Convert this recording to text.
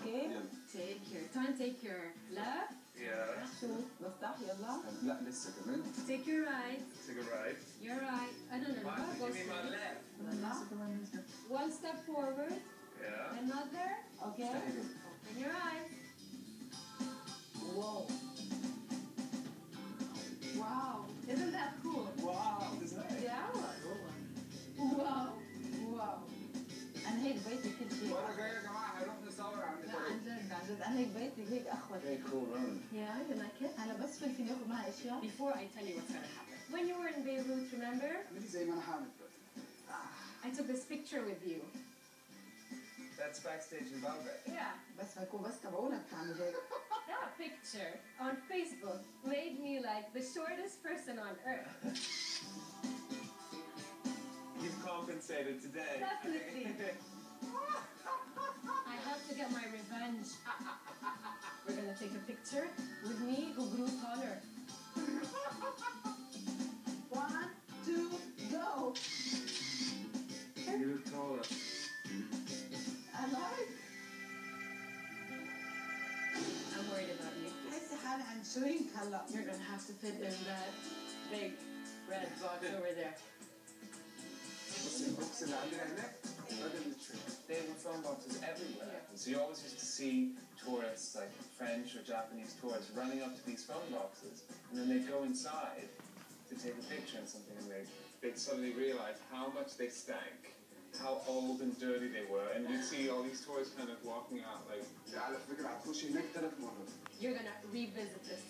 اوكي يلا Take your time, take your left, Yeah. شو بفتح يلا لا لسه كمان take your right, Take a right. your right. I don't know. Mine, go you mean my straight. left? يلا One step forward, Yeah. another. اوكي Open your eyes. واو واو isn't that cool واو ده زي yeah واو واو انا هيك بيتي كل شيء المره جد عن جد انا هيك بيتي هيك اخوت Very cool room. يا you like it هلا بس فلفل ياخذ معها اشياء Before I tell you what's gonna happen. When you were in Beirut, remember? اعملي زي ما انا هعمل دلوقتي I took this picture with you. That's backstage in Belgrade. Yeah. بس بكون بس تبعولك تعمل هيك That picture on Facebook made me like the shortest person on earth. You've compensated today. Definitely. gonna take a picture with me, Gugru Connor. One, two, go! Gugru Connor. I like. I'm worried about you. You're gonna have to fit in that big red box over there. What's in the box in that? Look in the tree. They were phone boxes everywhere. So you always used to see tourists, like French or Japanese tourists, running up to these phone boxes, and then they go inside to take a picture and something, and they they'd suddenly realize how much they stank, how old and dirty they were, and you'd see all these tourists kind of walking out like. You're gonna revisit this.